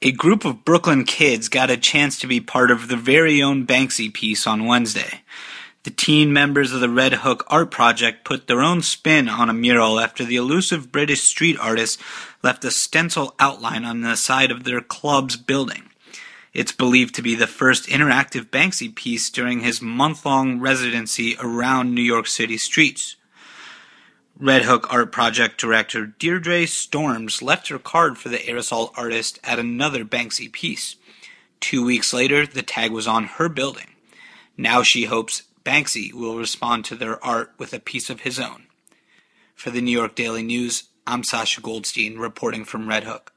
A group of Brooklyn kids got a chance to be part of their very own Banksy piece on Wednesday. The teen members of the Red Hook Art Project put their own spin on a mural after the elusive British street artist left a stencil outline on the side of their club's building. It's believed to be the first interactive Banksy piece during his month-long residency around New York City streets. Red Hook Art Project director Deirdre Storms left her card for the aerosol artist at another Banksy piece. Two weeks later, the tag was on her building. Now she hopes Banksy will respond to their art with a piece of his own. For the New York Daily News, I'm Sasha Goldstein reporting from Red Hook.